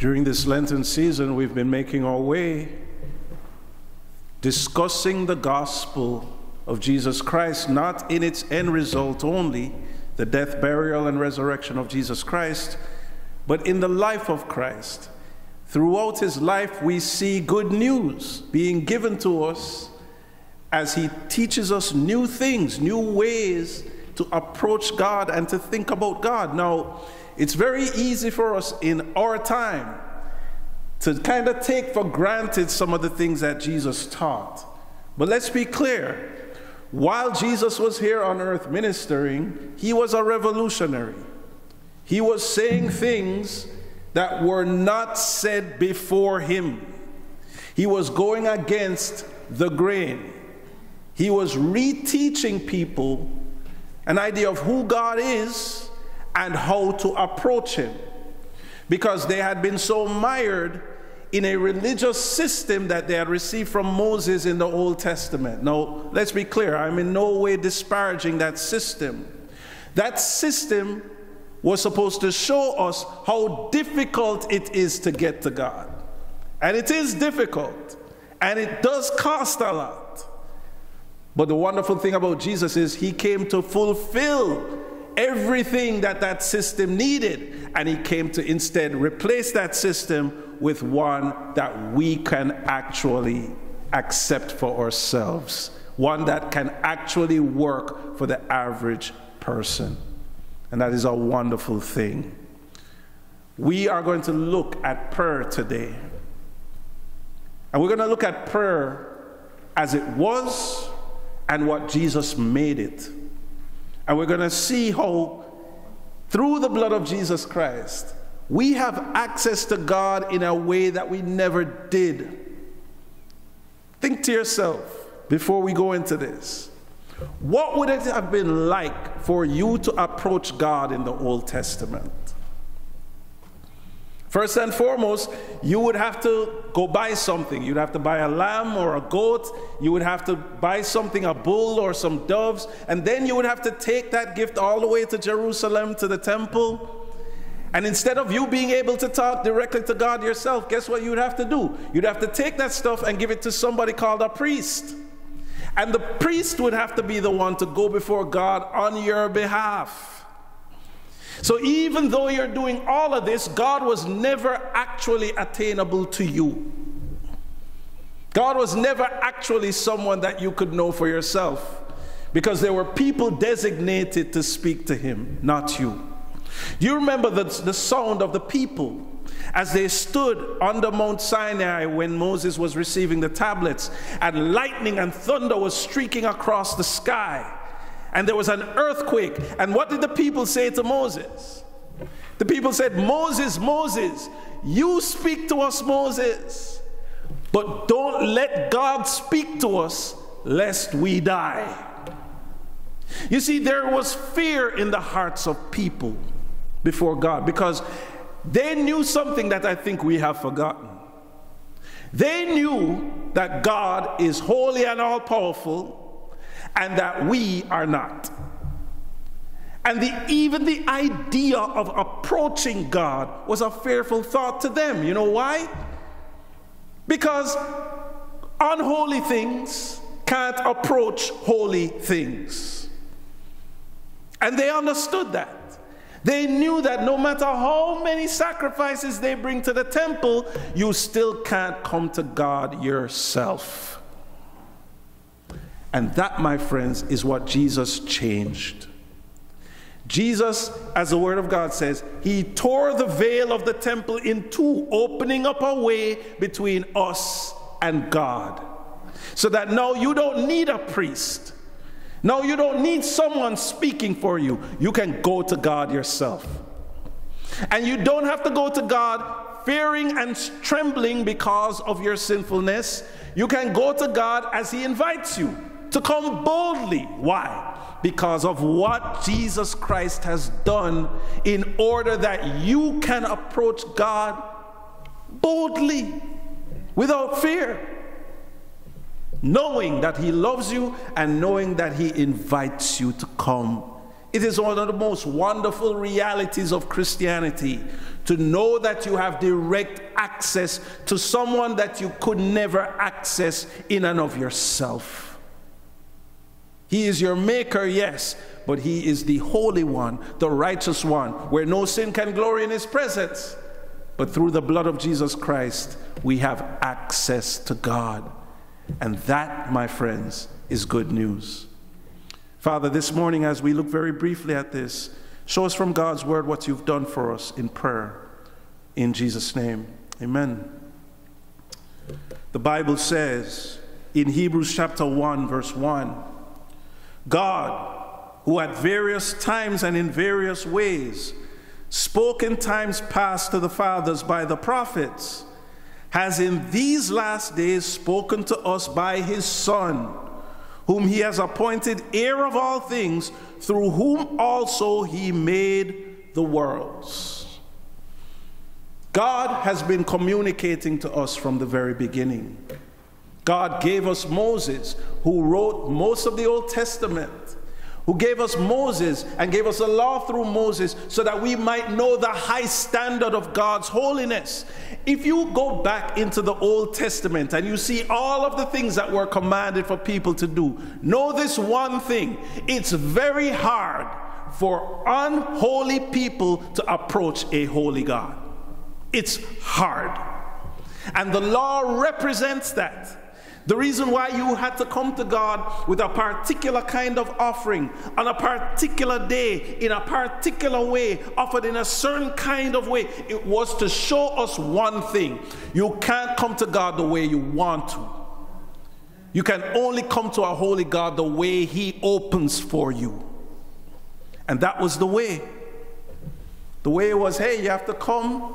During this Lenten season, we've been making our way discussing the gospel of Jesus Christ, not in its end result only, the death, burial, and resurrection of Jesus Christ, but in the life of Christ. Throughout his life, we see good news being given to us as he teaches us new things, new ways to approach God and to think about God. Now, it's very easy for us in our time to kind of take for granted some of the things that Jesus taught. But let's be clear while Jesus was here on earth ministering, he was a revolutionary. He was saying things that were not said before him. He was going against the grain. He was reteaching people an idea of who God is and how to approach him because they had been so mired in a religious system that they had received from Moses in the Old Testament. Now, let's be clear, I'm in no way disparaging that system. That system was supposed to show us how difficult it is to get to God. And it is difficult, and it does cost a lot. But the wonderful thing about Jesus is he came to fulfill everything that that system needed, and he came to instead replace that system with one that we can actually accept for ourselves, one that can actually work for the average person. And that is a wonderful thing. We are going to look at prayer today. And we're going to look at prayer as it was and what Jesus made it. And we're going to see how, through the blood of Jesus Christ, we have access to God in a way that we never did. Think to yourself before we go into this. What would it have been like for you to approach God in the Old Testament? First and foremost, you would have to go buy something. You'd have to buy a lamb or a goat. You would have to buy something, a bull or some doves. And then you would have to take that gift all the way to Jerusalem to the temple. And instead of you being able to talk directly to God yourself, guess what you'd have to do? You'd have to take that stuff and give it to somebody called a priest. And the priest would have to be the one to go before God on your behalf. So even though you're doing all of this, God was never actually attainable to you. God was never actually someone that you could know for yourself because there were people designated to speak to him, not you. You remember the, the sound of the people as they stood under Mount Sinai when Moses was receiving the tablets, and lightning and thunder was streaking across the sky, and there was an earthquake. And what did the people say to Moses? The people said, Moses, Moses, you speak to us, Moses, but don't let God speak to us lest we die. You see, there was fear in the hearts of people before God because they knew something that I think we have forgotten. They knew that God is holy and all powerful and that we are not. And the, even the idea of approaching God was a fearful thought to them. You know why? Because unholy things can't approach holy things. And they understood that. They knew that no matter how many sacrifices they bring to the temple, you still can't come to God yourself. And that, my friends, is what Jesus changed. Jesus, as the Word of God says, He tore the veil of the temple in two, opening up a way between us and God. So that now you don't need a priest. No, you don't need someone speaking for you. You can go to God yourself. And you don't have to go to God fearing and trembling because of your sinfulness. You can go to God as He invites you to come boldly. Why? Because of what Jesus Christ has done in order that you can approach God boldly without fear knowing that He loves you and knowing that He invites you to come It is one of the most wonderful realities of Christianity to know that you have direct access to someone that you could never access in and of yourself. He is your maker, yes, but He is the Holy One, the righteous one, where no sin can glory in His presence. But through the blood of Jesus Christ, we have access to God. And that, my friends, is good news. Father, this morning, as we look very briefly at this, show us from God's word what you've done for us in prayer. In Jesus' name, amen. The Bible says in Hebrews chapter 1, verse 1 God, who at various times and in various ways spoke in times past to the fathers by the prophets, has in these last days spoken to us by his Son whom he has appointed heir of all things, through whom also he made the worlds. God has been communicating to us from the very beginning. God gave us Moses, who wrote most of the Old Testament who gave us Moses and gave us a law through Moses so that we might know the high standard of God's holiness. If you go back into the Old Testament and you see all of the things that were commanded for people to do, know this one thing it's very hard for unholy people to approach a holy God. It's hard. And the law represents that. The reason why you had to come to God with a particular kind of offering on a particular day, in a particular way, offered in a certain kind of way, it was to show us one thing. You can't come to God the way you want to. You can only come to a holy God the way He opens for you. And that was the way. The way was hey, you have to come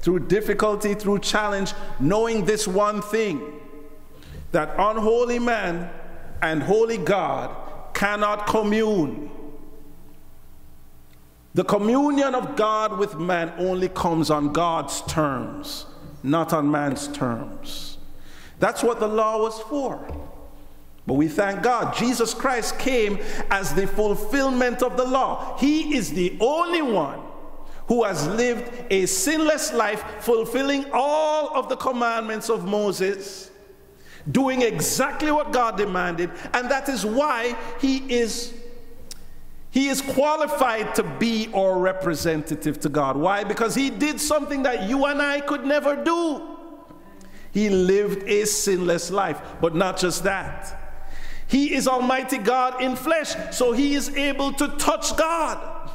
through difficulty, through challenge, knowing this one thing that unholy man and holy God cannot commune. The communion of God with man only comes on God's terms, not on man's terms. That's what the law was for. But we thank God. Jesus Christ came as the fulfillment of the law. He is the only one who has lived a sinless life, fulfilling all of the commandments of Moses doing exactly what God demanded, and that is why he is he is qualified to be our representative to God. Why? Because he did something that you and I could never do. He lived a sinless life, but not just that. He is Almighty God in flesh, so he is able to touch God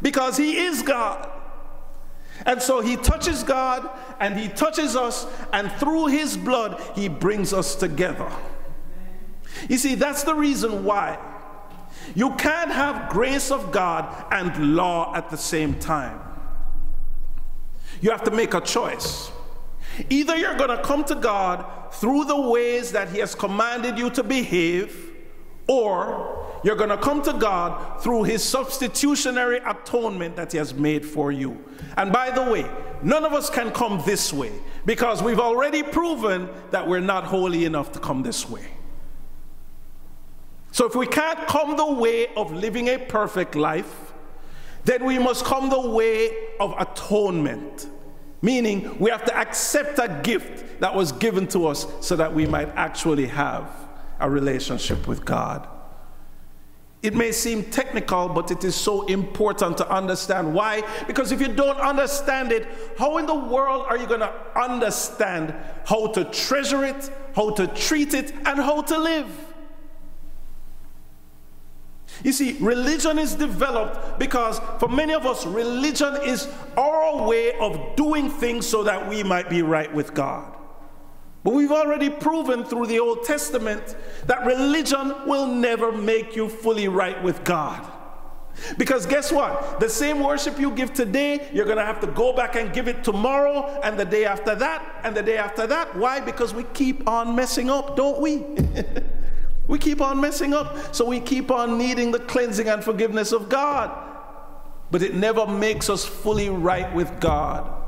because he is God. And so he touches God and he touches us, and through his blood, he brings us together. You see, that's the reason why you can't have grace of God and law at the same time. You have to make a choice. Either you're going to come to God through the ways that he has commanded you to behave, or you're going to come to God through his substitutionary atonement that he has made for you. And by the way, none of us can come this way because we've already proven that we're not holy enough to come this way. So if we can't come the way of living a perfect life, then we must come the way of atonement. Meaning, we have to accept a gift that was given to us so that we might actually have a relationship with God. It may seem technical, but it is so important to understand. Why? Because if you don't understand it, how in the world are you going to understand how to treasure it, how to treat it, and how to live? You see, religion is developed because for many of us, religion is our way of doing things so that we might be right with God. But we've already proven through the Old Testament that religion will never make you fully right with God. Because guess what? The same worship you give today, you're going to have to go back and give it tomorrow and the day after that and the day after that. Why? Because we keep on messing up, don't we? we keep on messing up. So we keep on needing the cleansing and forgiveness of God. But it never makes us fully right with God.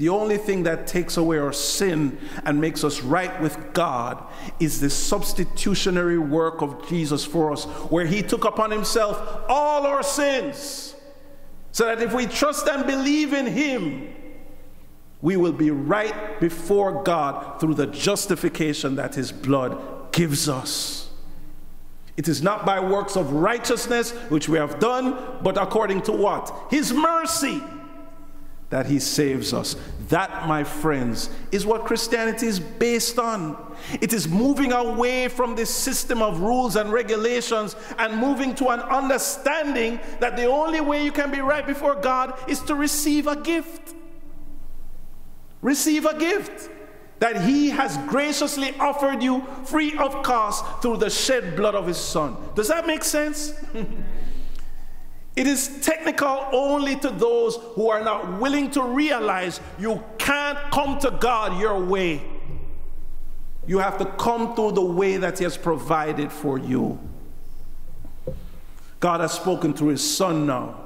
The only thing that takes away our sin and makes us right with God is the substitutionary work of Jesus for us, where He took upon Himself all our sins, so that if we trust and believe in Him, we will be right before God through the justification that His blood gives us. It is not by works of righteousness which we have done, but according to what? His mercy that he saves us. That, my friends, is what Christianity is based on. It is moving away from this system of rules and regulations and moving to an understanding that the only way you can be right before God is to receive a gift. Receive a gift that he has graciously offered you free of cost through the shed blood of his son. Does that make sense? It is technical only to those who are not willing to realize you can't come to God your way. You have to come through the way that He has provided for you. God has spoken through His Son now.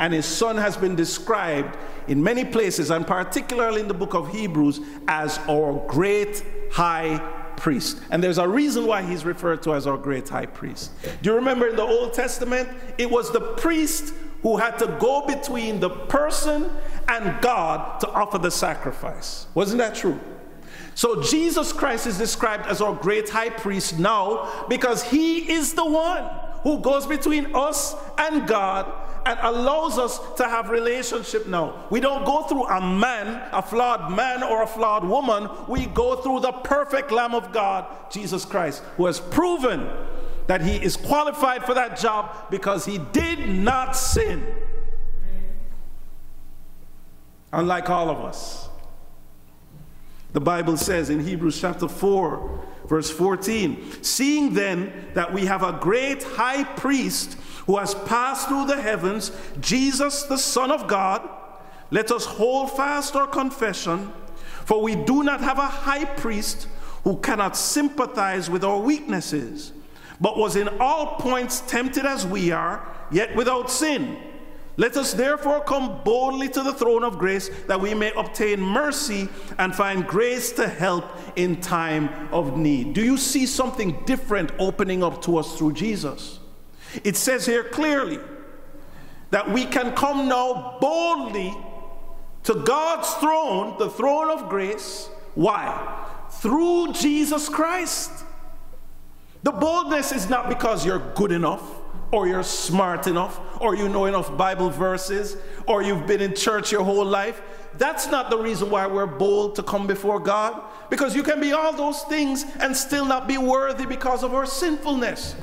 And His Son has been described in many places, and particularly in the book of Hebrews, as our great high priest. And there's a reason why he's referred to as our great high priest. Do you remember in the Old Testament? It was the priest who had to go between the person and God to offer the sacrifice. Wasn't that true? So Jesus Christ is described as our great high priest now because he is the one who goes between us and God and allows us to have relationship now. We don't go through a man, a flawed man or a flawed woman. We go through the perfect Lamb of God, Jesus Christ, who has proven that he is qualified for that job because he did not sin. Unlike all of us. The Bible says in Hebrews chapter 4, verse 14, seeing then that we have a great high priest who has passed through the heavens, Jesus, the Son of God, let us hold fast our confession, for we do not have a high priest who cannot sympathize with our weaknesses, but was in all points tempted as we are, yet without sin. Let us therefore come boldly to the throne of grace that we may obtain mercy and find grace to help in time of need. Do you see something different opening up to us through Jesus? It says here clearly that we can come now boldly to God's throne, the throne of grace. Why? Through Jesus Christ. The boldness is not because you're good enough or you're smart enough or you know enough Bible verses or you've been in church your whole life. That's not the reason why we're bold to come before God. Because you can be all those things and still not be worthy because of our sinfulness.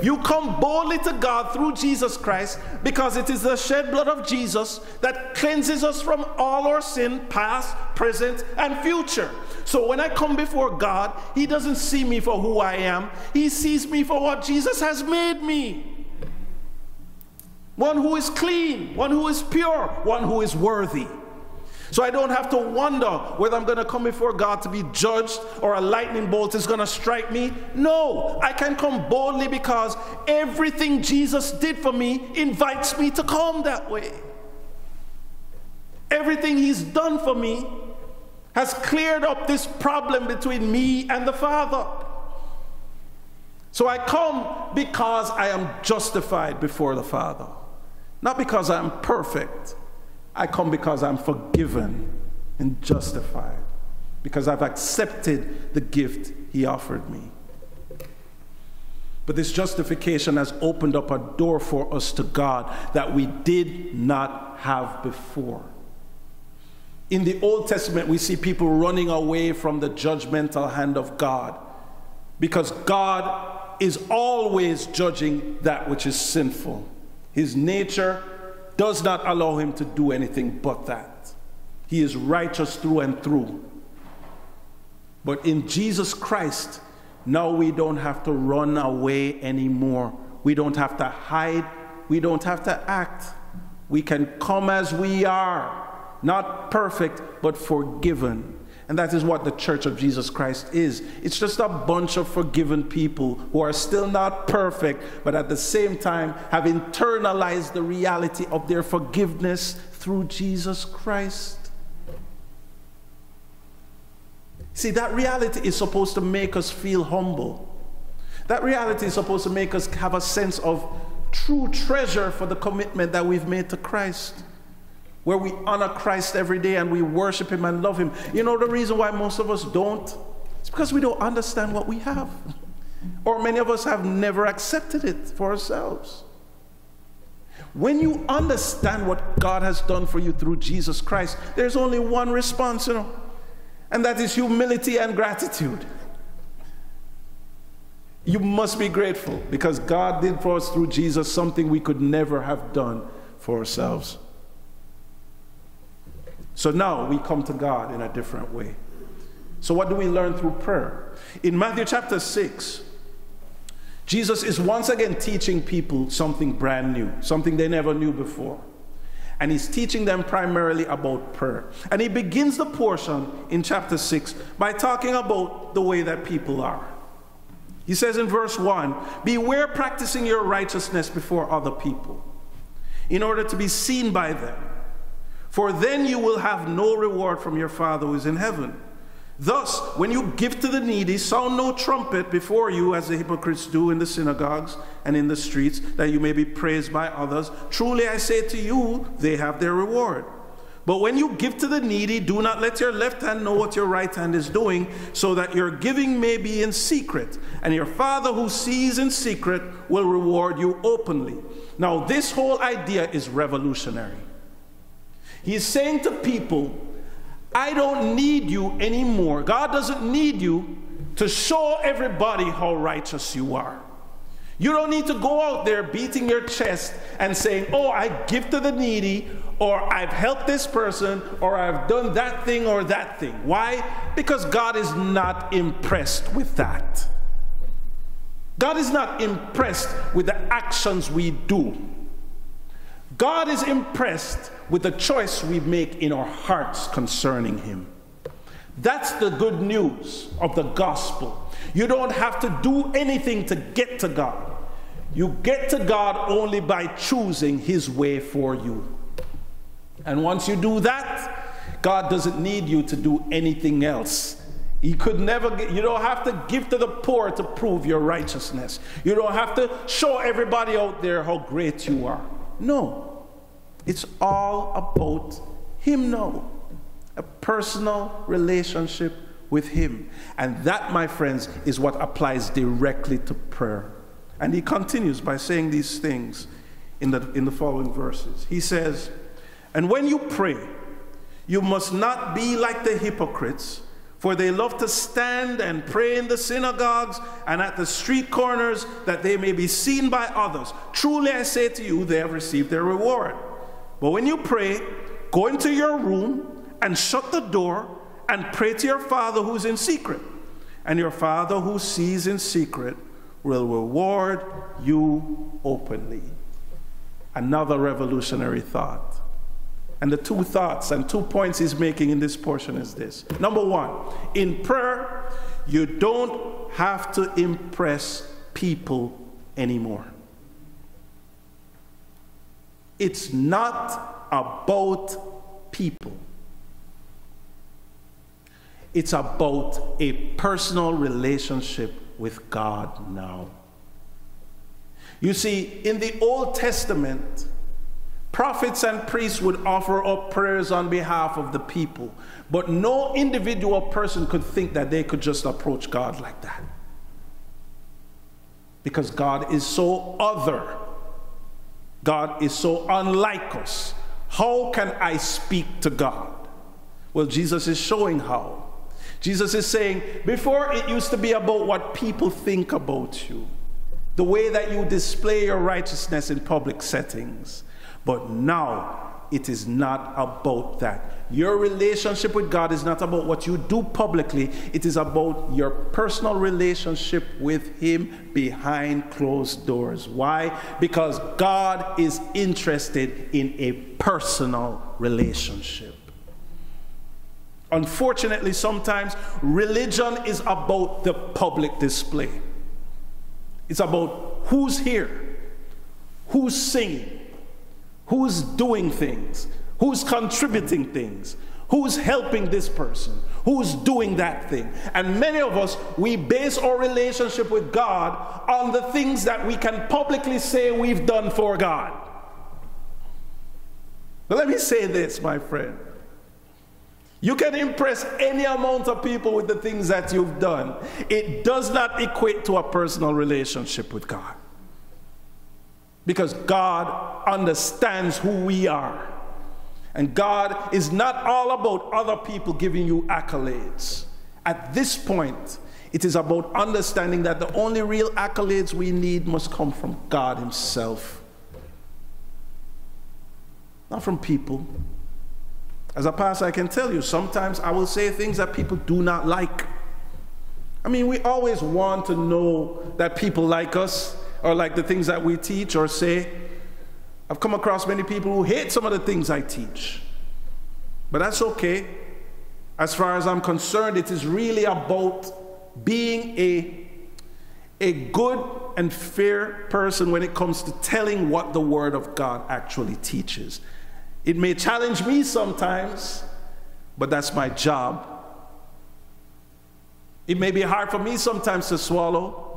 You come boldly to God through Jesus Christ because it is the shed blood of Jesus that cleanses us from all our sin, past, present, and future. So when I come before God, He doesn't see me for who I am, He sees me for what Jesus has made me. One who is clean, one who is pure, one who is worthy. So I don't have to wonder whether I'm going to come before God to be judged or a lightning bolt is going to strike me. No, I can come boldly because everything Jesus did for me invites me to come that way. Everything He's done for me has cleared up this problem between me and the Father. So I come because I am justified before the Father, not because I'm perfect I come because I'm forgiven and justified, because I've accepted the gift He offered me. But this justification has opened up a door for us to God that we did not have before. In the Old Testament, we see people running away from the judgmental hand of God because God is always judging that which is sinful. His nature does not allow him to do anything but that. He is righteous through and through. But in Jesus Christ, now we don't have to run away anymore. We don't have to hide. We don't have to act. We can come as we are, not perfect, but forgiven. And that is what the church of Jesus Christ is. It's just a bunch of forgiven people who are still not perfect, but at the same time have internalized the reality of their forgiveness through Jesus Christ. See, that reality is supposed to make us feel humble. That reality is supposed to make us have a sense of true treasure for the commitment that we've made to Christ, where we honor Christ every day and we worship Him and love Him. You know the reason why most of us don't? It's because we don't understand what we have. Or many of us have never accepted it for ourselves. When you understand what God has done for you through Jesus Christ, there's only one response, you know, and that is humility and gratitude. You must be grateful because God did for us through Jesus something we could never have done for ourselves. So now we come to God in a different way. So, what do we learn through prayer? In Matthew chapter 6, Jesus is once again teaching people something brand new, something they never knew before. And he's teaching them primarily about prayer. And he begins the portion in chapter 6 by talking about the way that people are. He says in verse 1 Beware practicing your righteousness before other people, in order to be seen by them. For then you will have no reward from your Father who is in heaven. Thus, when you give to the needy, sound no trumpet before you, as the hypocrites do in the synagogues and in the streets, that you may be praised by others. Truly I say to you, they have their reward. But when you give to the needy, do not let your left hand know what your right hand is doing, so that your giving may be in secret. And your Father who sees in secret will reward you openly. Now, this whole idea is revolutionary. He's saying to people, I don't need you anymore. God doesn't need you to show everybody how righteous you are. You don't need to go out there beating your chest and saying, Oh, I give to the needy, or I've helped this person, or I've done that thing or that thing. Why? Because God is not impressed with that. God is not impressed with the actions we do. God is impressed with the choice we make in our hearts concerning Him. That's the good news of the gospel. You don't have to do anything to get to God. You get to God only by choosing His way for you. And once you do that, God doesn't need you to do anything else. He could never you don't have to give to the poor to prove your righteousness. You don't have to show everybody out there how great you are. No. It's all about Him now. A personal relationship with Him. And that, my friends, is what applies directly to prayer. And he continues by saying these things in the, in the following verses. He says, and when you pray, you must not be like the hypocrites, for they love to stand and pray in the synagogues and at the street corners that they may be seen by others. Truly I say to you, they have received their reward. But when you pray, go into your room and shut the door and pray to your Father who's in secret. And your Father who sees in secret will reward you openly. Another revolutionary thought. And the two thoughts and two points he's making in this portion is this. Number one, in prayer, you don't have to impress people anymore. It's not about people. It's about a personal relationship with God now. You see, in the Old Testament, Prophets and priests would offer up prayers on behalf of the people, but no individual person could think that they could just approach God like that. Because God is so other, God is so unlike us. How can I speak to God? Well, Jesus is showing how. Jesus is saying, before it used to be about what people think about you, the way that you display your righteousness in public settings. But now it is not about that. Your relationship with God is not about what you do publicly, it is about your personal relationship with Him behind closed doors. Why? Because God is interested in a personal relationship. Unfortunately, sometimes religion is about the public display. It's about who's here, who's singing, who's doing things, who's contributing things, Who's helping this person? Who's doing that thing? And many of us, we base our relationship with God on the things that we can publicly say we've done for God. But let me say this, my friend. You can impress any amount of people with the things that you've done. It does not equate to a personal relationship with God. Because God understands who we are. And God is not all about other people giving you accolades. At this point, it is about understanding that the only real accolades we need must come from God Himself, not from people. As a pastor, I can tell you, sometimes I will say things that people do not like. I mean, we always want to know that people like us or like the things that we teach or say. I've come across many people who hate some of the things I teach. But that's okay. As far as I'm concerned, it is really about being a, a good and fair person when it comes to telling what the Word of God actually teaches. It may challenge me sometimes, but that's my job. It may be hard for me sometimes to swallow,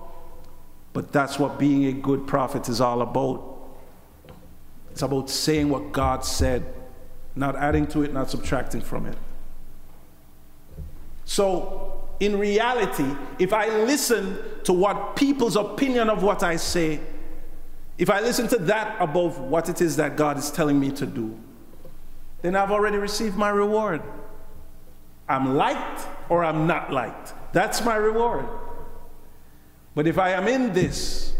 but that's what being a good prophet is all about. It's about saying what God said, not adding to it, not subtracting from it. So, in reality, if I listen to what people's opinion of what I say, if I listen to that above what it is that God is telling me to do, then I've already received my reward. I'm liked or I'm not liked. That's my reward. But if I am in this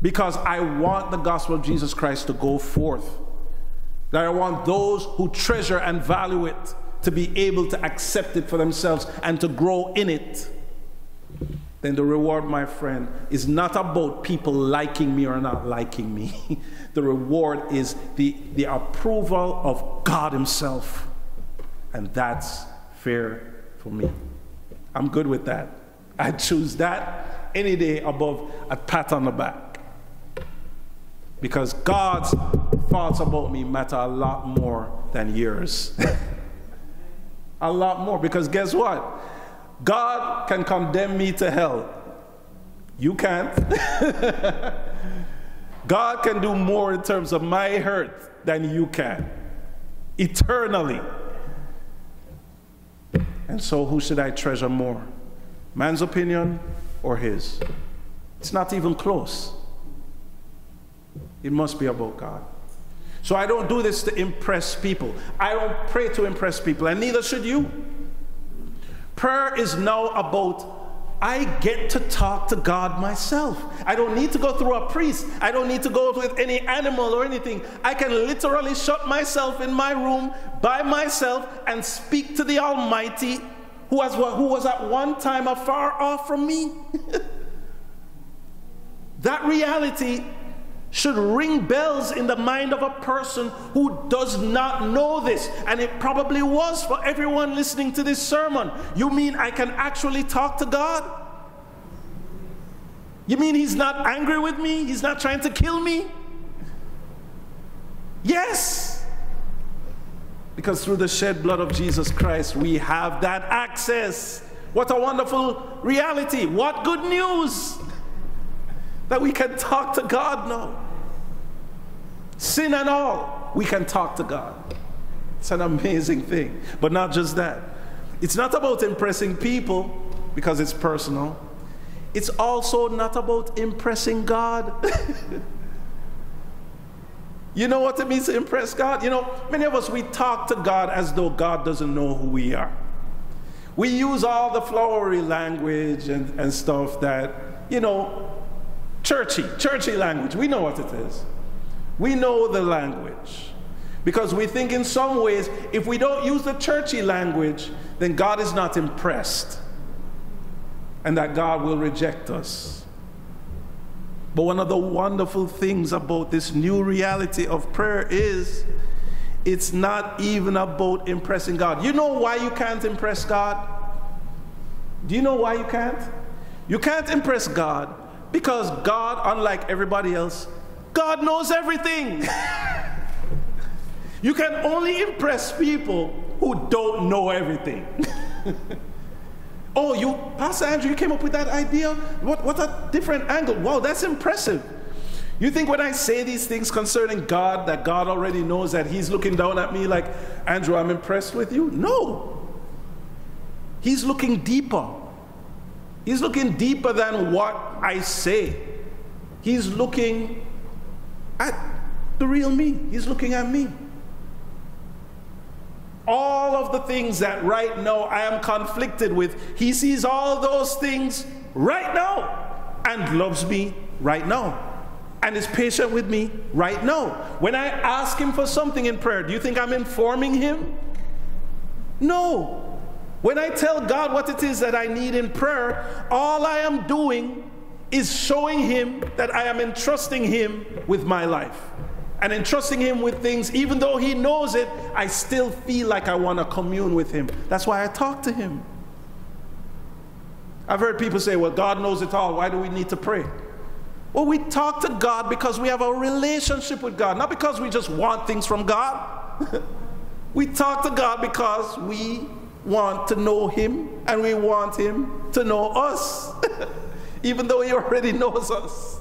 because I want the gospel of Jesus Christ to go forth. That I want those who treasure and value it to be able to accept it for themselves and to grow in it. Then the reward, my friend, is not about people liking me or not liking me. the reward is the, the approval of God Himself. And that's fair for me. I'm good with that. I choose that any day above a pat on the back. Because God's thoughts about me matter a lot more than yours. a lot more. Because guess what? God can condemn me to hell. You can't. God can do more in terms of my hurt than you can. Eternally. And so, who should I treasure more? Man's opinion or his? It's not even close. It must be about God. So I don't do this to impress people. I don't pray to impress people, and neither should you. Prayer is now about I get to talk to God myself. I don't need to go through a priest. I don't need to go with any animal or anything. I can literally shut myself in my room by myself and speak to the Almighty who was, who was at one time afar off from me. that reality should ring bells in the mind of a person who does not know this. And it probably was for everyone listening to this sermon. You mean I can actually talk to God? You mean He's not angry with me? He's not trying to kill me? Yes. Because through the shed blood of Jesus Christ, we have that access. What a wonderful reality. What good news that we can talk to God now. Sin and all, we can talk to God. It's an amazing thing. But not just that. It's not about impressing people because it's personal. It's also not about impressing God. you know what it means to impress God? You know, many of us, we talk to God as though God doesn't know who we are. We use all the flowery language and, and stuff that, you know, churchy, churchy language. We know what it is. We know the language. Because we think in some ways, if we don't use the churchy language, then God is not impressed. And that God will reject us. But one of the wonderful things about this new reality of prayer is it's not even about impressing God. You know why you can't impress God? Do you know why you can't? You can't impress God because God, unlike everybody else, God knows everything. you can only impress people who don't know everything. oh, you, Pastor Andrew, you came up with that idea? What, what a different angle. Wow, that's impressive. You think when I say these things concerning God, that God already knows that He's looking down at me like, Andrew, I'm impressed with you? No. He's looking deeper. He's looking deeper than what I say. He's looking at the real me. He's looking at me. All of the things that right now I am conflicted with, He sees all those things right now and loves me right now and is patient with me right now. When I ask Him for something in prayer, do you think I'm informing Him? No. When I tell God what it is that I need in prayer, all I am doing is showing Him that I am entrusting Him with my life. And entrusting Him with things, even though He knows it, I still feel like I want to commune with Him. That's why I talk to Him. I've heard people say, well, God knows it all. Why do we need to pray? Well, we talk to God because we have a relationship with God, not because we just want things from God. we talk to God because we want to know Him and we want Him to know us, even though He already knows us.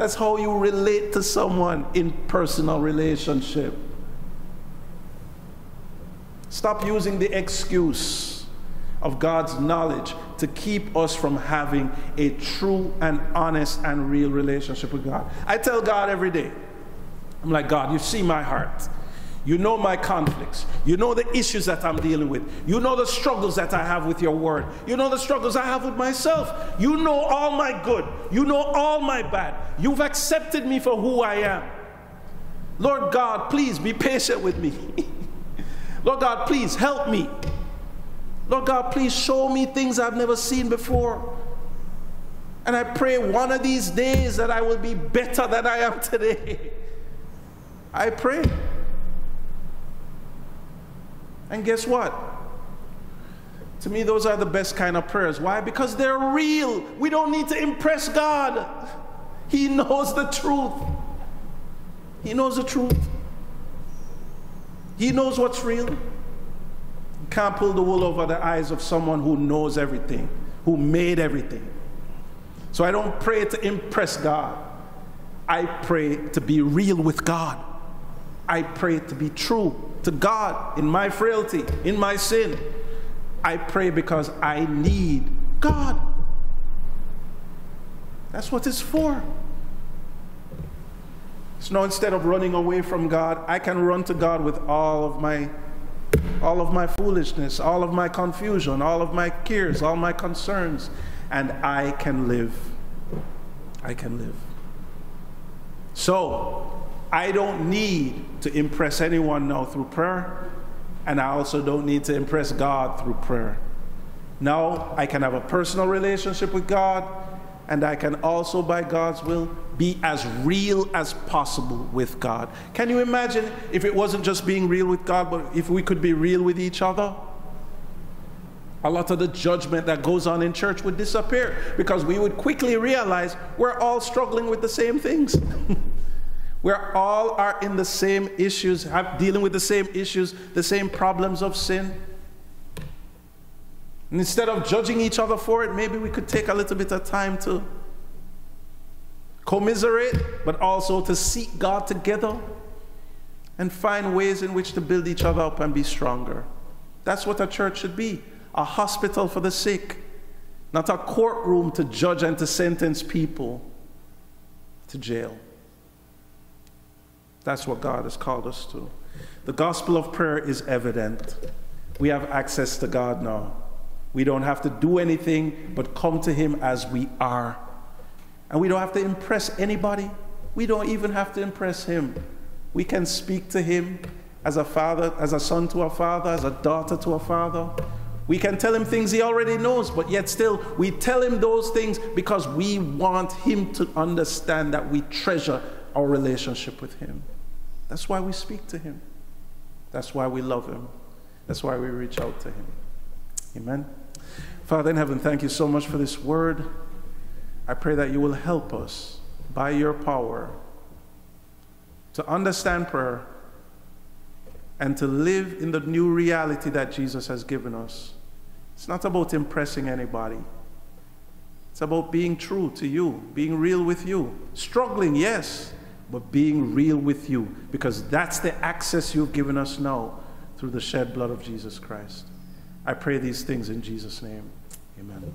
That's how you relate to someone in personal relationship. Stop using the excuse of God's knowledge to keep us from having a true and honest and real relationship with God. I tell God every day, I'm like, God, you see my heart. You know my conflicts. You know the issues that I'm dealing with. You know the struggles that I have with your word. You know the struggles I have with myself. You know all my good. You know all my bad. You've accepted me for who I am. Lord God, please be patient with me. Lord God, please help me. Lord God, please show me things I've never seen before. And I pray one of these days that I will be better than I am today. I pray. And guess what? To me, those are the best kind of prayers. Why? Because they're real. We don't need to impress God. He knows the truth. He knows the truth. He knows what's real You can't pull the wool over the eyes of someone who knows everything, who made everything. So I don't pray to impress God. I pray to be real with God. I pray to be true to God in my frailty, in my sin. I pray because I need God. That's what it's for. So now instead of running away from God, I can run to God with all of my all of my foolishness, all of my confusion, all of my cares, all my concerns, and I can live. I can live. So, I don't need to impress anyone now through prayer, and I also don't need to impress God through prayer. Now, I can have a personal relationship with God, and I can also, by God's will, be as real as possible with God. Can you imagine if it wasn't just being real with God, but if we could be real with each other? A lot of the judgment that goes on in church would disappear because we would quickly realize we're all struggling with the same things. we're all are in the same issues, have, dealing with the same issues, the same problems of sin. And instead of judging each other for it, maybe we could take a little bit of time to commiserate, but also to seek God together and find ways in which to build each other up and be stronger. That's what a church should be a hospital for the sick, not a courtroom to judge and to sentence people to jail. That's what God has called us to. The gospel of prayer is evident. We have access to God now. We don't have to do anything but come to Him as we are. And we don't have to impress anybody. We don't even have to impress Him. We can speak to Him as a father, as a son to a father, as a daughter to a father. We can tell him things he already knows, but yet still we tell him those things because we want him to understand that we treasure our relationship with him. That's why we speak to him. That's why we love him. That's why we reach out to him. Amen. Father in heaven, thank you so much for this word. I pray that you will help us by your power to understand prayer and to live in the new reality that Jesus has given us. It's not about impressing anybody. It's about being true to you, being real with you. Struggling, yes, but being real with you because that's the access you've given us now through the shed blood of Jesus Christ. I pray these things in Jesus' name. Amen.